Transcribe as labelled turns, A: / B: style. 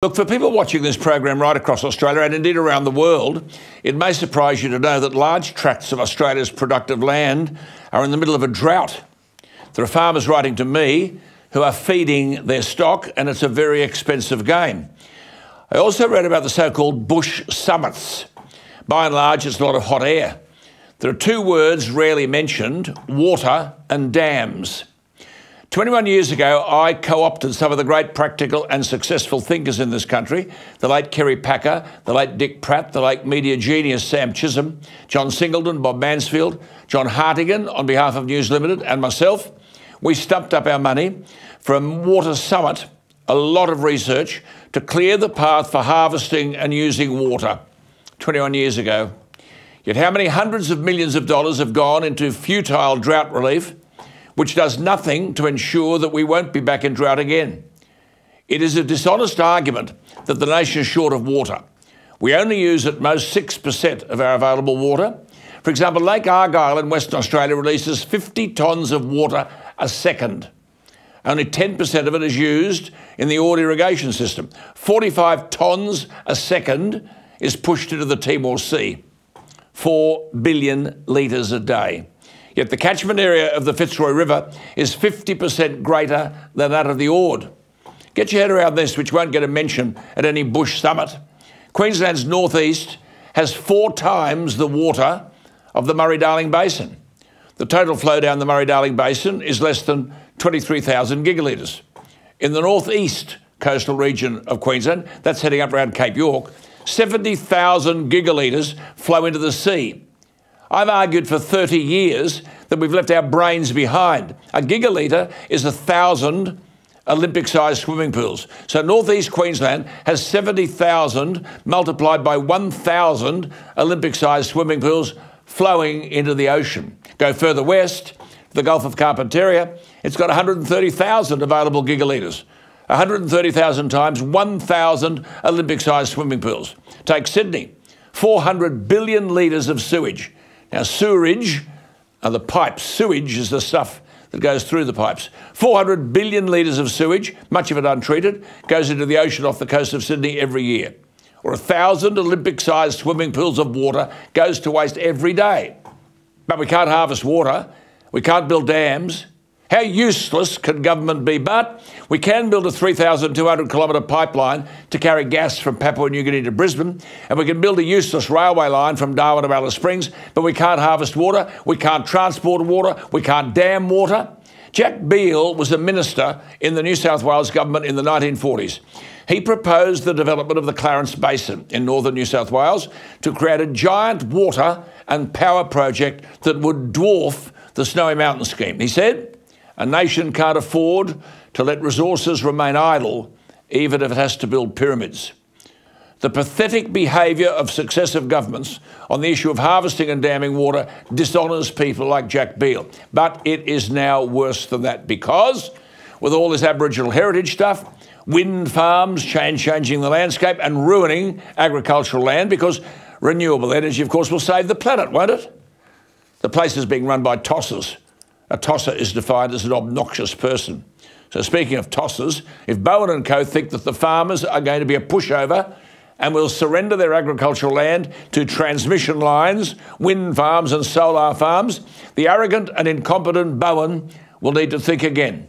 A: Look, for people watching this program right across Australia and indeed around the world, it may surprise you to know that large tracts of Australia's productive land are in the middle of a drought. There are farmers writing to me who are feeding their stock, and it's a very expensive game. I also read about the so called bush summits. By and large, it's a lot of hot air. There are two words rarely mentioned water and dams. 21 years ago, I co opted some of the great practical and successful thinkers in this country the late Kerry Packer, the late Dick Pratt, the late media genius Sam Chisholm, John Singleton, Bob Mansfield, John Hartigan on behalf of News Limited, and myself. We stumped up our money a water summit, a lot of research to clear the path for harvesting and using water 21 years ago. Yet, how many hundreds of millions of dollars have gone into futile drought relief? Which does nothing to ensure that we won't be back in drought again. It is a dishonest argument that the nation is short of water. We only use at most 6% of our available water. For example, Lake Argyle in Western Australia releases 50 tonnes of water a second. Only 10% of it is used in the Ord irrigation system. 45 tonnes a second is pushed into the Timor Sea. 4 billion litres a day. Yet the catchment area of the Fitzroy River is 50% greater than that of the Ord. Get your head around this, which won't get a mention at any bush summit. Queensland's northeast has four times the water of the Murray Darling Basin. The total flow down the Murray Darling Basin is less than 23,000 gigalitres. In the northeast coastal region of Queensland, that's heading up around Cape York, 70,000 gigalitres flow into the sea. I've argued for 30 years that we've left our brains behind. A gigalitre is a thousand Olympic sized swimming pools. So northeast Queensland has 70,000 multiplied by 1,000 Olympic sized swimming pools flowing into the ocean. Go further west, the Gulf of Carpentaria, it's got 130,000 available gigalitres. 130,000 times 1,000 Olympic sized swimming pools. Take Sydney, 400 billion litres of sewage. Now, sewerage are the pipes. Sewage is the stuff that goes through the pipes. 400 billion litres of sewage, much of it untreated, goes into the ocean off the coast of Sydney every year. Or a thousand Olympic sized swimming pools of water goes to waste every day. But we can't harvest water, we can't build dams, how useless can government be? But we can build a 3,200 kilometre pipeline to carry gas from Papua New Guinea to Brisbane, and we can build a useless railway line from Darwin to Alice Springs, but we can't harvest water, we can't transport water, we can't dam water. Jack Beale was a minister in the New South Wales government in the 1940s. He proposed the development of the Clarence Basin in northern New South Wales to create a giant water and power project that would dwarf the Snowy Mountain scheme. He said, a nation can't afford to let resources remain idle, even if it has to build pyramids. The pathetic behaviour of successive governments on the issue of harvesting and damming water dishonours people like Jack Beale. But it is now worse than that because, with all this Aboriginal heritage stuff, wind farms change, changing the landscape and ruining agricultural land because renewable energy, of course, will save the planet, won't it? The place is being run by tossers a tosser is defined as an obnoxious person. So, speaking of tossers, if Bowen and Co think that the farmers are going to be a pushover and will surrender their agricultural land to transmission lines, wind farms, and solar farms, the arrogant and incompetent Bowen will need to think again.